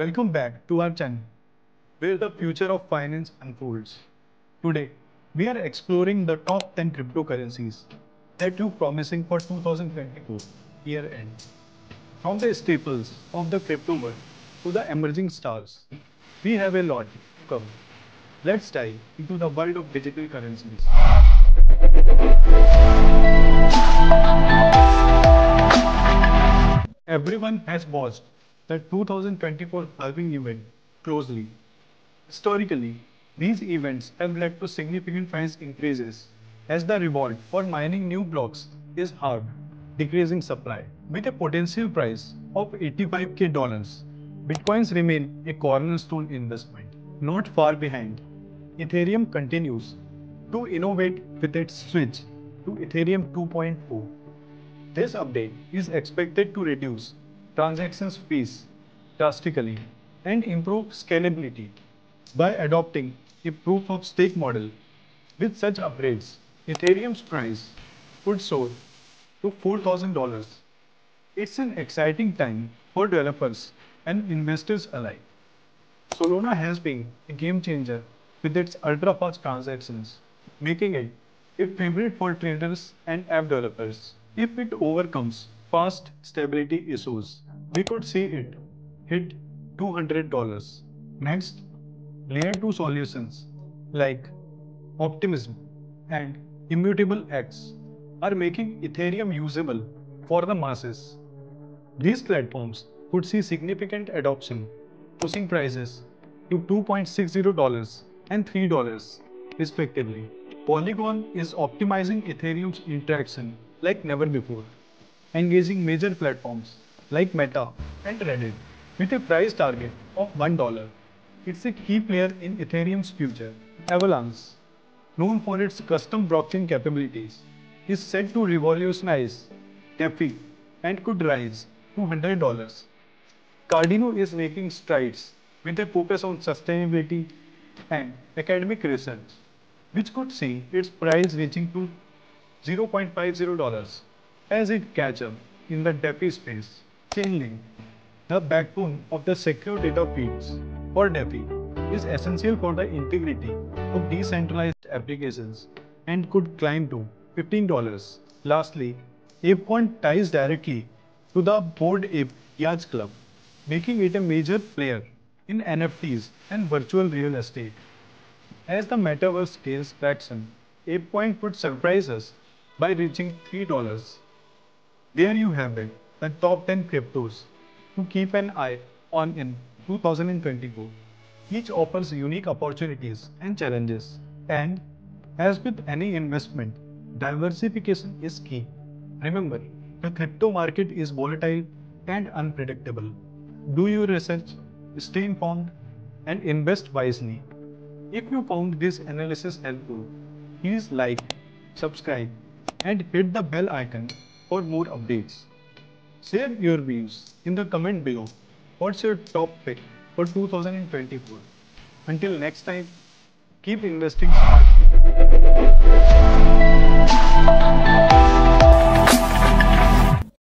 Welcome back to our channel, where the future of finance unfolds. Today, we are exploring the top 10 cryptocurrencies that look promising for 2024 year end. From the staples of the crypto world to the emerging stars, we have a lot to cover. Let's dive into the world of digital currencies. Everyone has watched the 2024 halving event closely. Historically, these events have led to significant price increases as the reward for mining new blocks is halved, decreasing supply. With a potential price of 85k dollars, Bitcoins remain a cornerstone investment. Not far behind, Ethereum continues to innovate with its switch to Ethereum 2.0. This update is expected to reduce transactions fees drastically and improve scalability by adopting a proof of stake model. With such upgrades, Ethereum's price could soar to $4,000. It's an exciting time for developers and investors alike. Solana has been a game changer with its ultra fast transactions, making it a favorite for traders and app developers. If it overcomes fast stability issues, we could see it hit $200. Next, layer 2 solutions like Optimism and Immutable X are making Ethereum usable for the masses. These platforms could see significant adoption, pushing prices to $2.60 and $3 respectively. Polygon is optimizing Ethereum's interaction like never before, engaging major platforms like Meta and Reddit with a price target of $1. It's a key player in Ethereum's future. Avalanche, known for its custom blockchain capabilities, is set to revolutionize DeFi and could rise to $100. Cardano is making strides with a focus on sustainability and academic research, which could see its price reaching to $0.50 as it catches up in the DeFi space. Chainlink, the backbone of the secure data feeds for DeFi, is essential for the integrity of decentralized applications and could climb to $15. Lastly, ApeCoin ties directly to the Bored Ape Yacht Club, making it a major player in NFTs and virtual real estate. As the metaverse scales traction, ApeCoin could surprise us by reaching $3. There you have it, the top 10 cryptos to keep an eye on in 2024. Each offers unique opportunities and challenges. And as with any investment, diversification is key. Remember, the crypto market is volatile and unpredictable. Do your research, stay informed, and invest wisely. If you found this analysis helpful, please like, subscribe, and hit the bell icon for more updates. Share your views in the comment below. What's your top pick for 2024? Until next time, keep investing smartly.